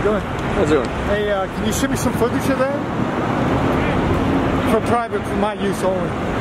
How's it doing? Hey, uh, can you send me some footage of that? For private, for my use only.